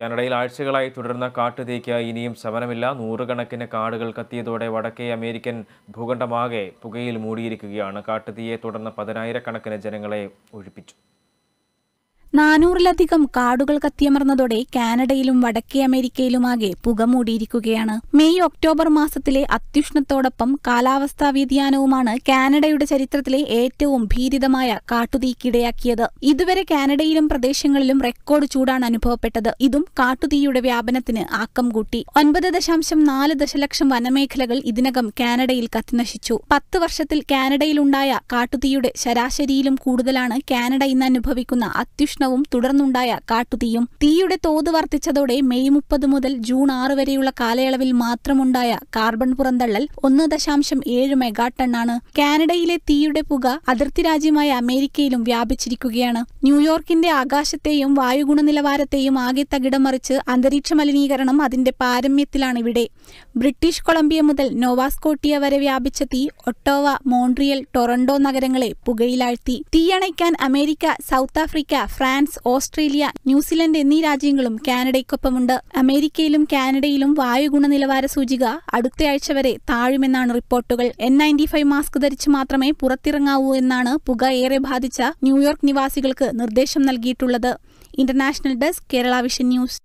കാനഡയിൽ ആഴ്ചകളായി തുടരുന്ന കാട്ടുതീക്ക് ഇനിയും ശമനമില്ല. നൂറുകണക്കിന് കാടുകൾ കത്തിയതോടെ വടക്കേ അമേരിക്കൻ ഭൂഖണ്ഡമാകെ പുകയിൽ മൂടിയിരിക്കുകയാണ്. കാട്ടുതീയെ തുടർന്ന് പതിനായിരക്കണക്കിന് ജനങ്ങളെ ഒഴിപ്പിച്ചു. നാനൂറിലധികം കാടുകൾ കത്തിയമർന്നതോടെ കാനഡയിലും വടക്കേ അമേരിക്കയിലുമാകെ പുക മൂടിയിരിക്കുകയാണ്. മെയ് ഒക്ടോബർ മാസത്തിലെ അത്യുഷ്ണത്തോടൊപ്പം കാലാവസ്ഥാ വ്യതിയാനവുമാണ് കാനഡയുടെ ചരിത്രത്തിലെ ഏറ്റവും ഭീതിതമായ കാട്ടുതീക്കിടയാക്കിയത്. ഇതുവരെ കാനഡയിലും പ്രദേശങ്ങളിലും റെക്കോർഡ് ചൂടാണ് അനുഭവപ്പെട്ടത്. ഇതും കാട്ടുതീയുടെ വ്യാപനത്തിന് ആക്കം കൂട്ടി. ഒൻപത് ദശാംശം നാല് ദശലക്ഷം വനമേഖലകൾ ഇതിനകം കാനഡയിൽ കത്തിനശിച്ചു. പത്ത് വർഷത്തിൽ കാനഡയിലുണ്ടായ കാട്ടുതീയുടെ ശരാശരിയിലും കൂടുതലാണ് കാനഡ ഇന്ന് അനുഭവിക്കുന്ന അത്യുഷ്ണവും തുടർന്നുണ്ടായ കാട്ടുതീയും തീയുടെ തോത് വർദ്ധിച്ചതോടെ മെയ് മുപ്പത് മുതൽ ജൂൺ ആറ് വരെയുള്ള കാലയളവിൽ മാത്രമുണ്ടായ കാർബൺ പുറന്തള്ളൽ ഒന്ന് ദശാംശം ഏഴ് മെഗാടണ്ണാണ് കാനഡയിലെ തീയുടെ പുക അതിർത്തി രാജ്യമായ അമേരിക്കയിലും വ്യാപിച്ചിരിക്കുകയാണ്. ന്യൂയോർക്കിന്റെ ആകാശത്തെയും വായുഗുണനിലവാരത്തെയും ആകെ തകിടം മറിച്ച് അന്തരീക്ഷ മലിനീകരണം അതിന്റെ പാരമ്യത്തിലാണ് ഇവിടെ. ബ്രിട്ടീഷ് കൊളംബിയ മുതൽ നോവാസ്കോട്ടിയ വരെ വ്യാപിച്ച തീ ഒട്ടോവ മോൺട്രിയൽ ടൊറന്റോ നഗരങ്ങളെ പുകയിലാഴ്ത്തി. തീയണയ്ക്കാൻ America South Africa France Australia New Zealand എന്നീ രാജ്യങ്ങളും കാനഡയ്ക്കൊപ്പമുണ്ട്. അമേരിക്കയിലും കാനഡയിലും വായു ഗുണനിലവാര സൂചിക അടുത്തയാഴ്ച വരെ താഴുമെന്നാണ് റിപ്പോർട്ടുകൾ. എൻ നയന്റി ഫൈവ് മാസ്ക് ധരിച്ച് മാത്രമേ പുറത്തിറങ്ങാവൂ എന്നാണ് പുക ഏറെ ബാധിച്ച ന്യൂയോർക്ക് നിവാസികൾക്ക് നിർദ്ദേശം നൽകിയിട്ടുള്ളത്. International desk Kerala vision news.